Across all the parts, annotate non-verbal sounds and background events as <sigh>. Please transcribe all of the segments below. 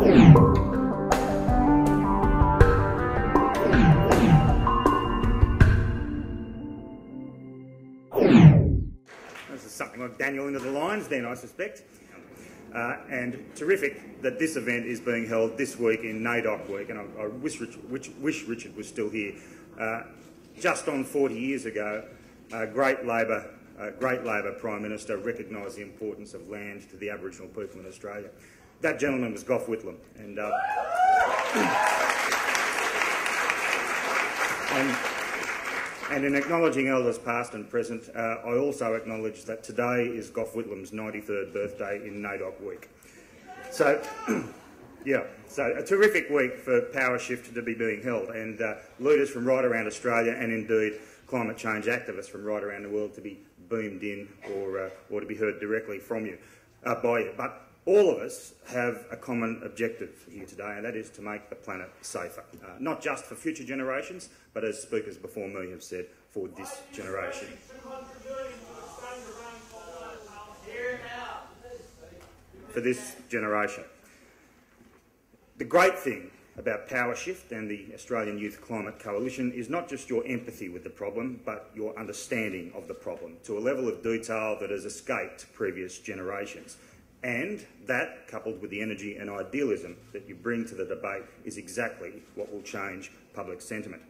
This is something like Daniel into the lines then, I suspect. Uh, and terrific that this event is being held this week in NAIDOC week, and I, I wish, Richard, wish, wish, Richard was still here. Uh, just on 40 years ago, a great Labor, great Labor Prime Minister recognised the importance of land to the Aboriginal people in Australia. That gentleman was Gough Whitlam, and, uh, <coughs> and and in acknowledging elders past and present, uh, I also acknowledge that today is Gough Whitlam's 93rd birthday in NAIDOC week. So, <coughs> yeah, so a terrific week for Power Shift to be being held and uh, leaders from right around Australia and indeed climate change activists from right around the world to be beamed in or, uh, or to be heard directly from you, uh, by you. But all of us have a common objective here today, and that is to make the planet safer, uh, not just for future generations, but as speakers before me have said, for this generation. For this generation. The great thing about Power Shift and the Australian Youth Climate Coalition is not just your empathy with the problem, but your understanding of the problem to a level of detail that has escaped previous generations. And that, coupled with the energy and idealism that you bring to the debate, is exactly what will change public sentiment.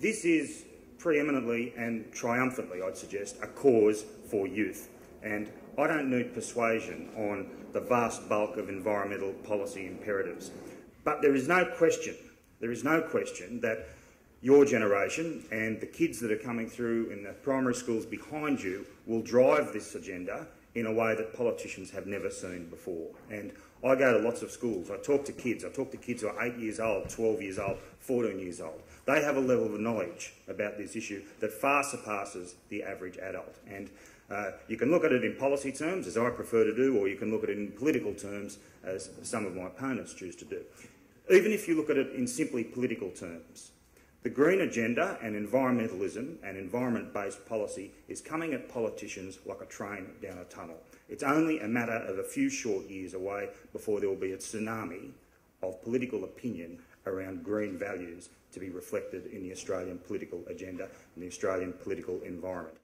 This is preeminently and triumphantly, I'd suggest, a cause for youth. And I don't need persuasion on the vast bulk of environmental policy imperatives. But there is no question, there is no question that your generation and the kids that are coming through in the primary schools behind you will drive this agenda in a way that politicians have never seen before. And I go to lots of schools, I talk to kids, I talk to kids who are 8 years old, 12 years old, 14 years old. They have a level of knowledge about this issue that far surpasses the average adult. And uh, you can look at it in policy terms, as I prefer to do, or you can look at it in political terms, as some of my opponents choose to do. Even if you look at it in simply political terms, the green agenda and environmentalism and environment-based policy is coming at politicians like a train down a tunnel. It's only a matter of a few short years away before there will be a tsunami of political opinion around green values to be reflected in the Australian political agenda and the Australian political environment.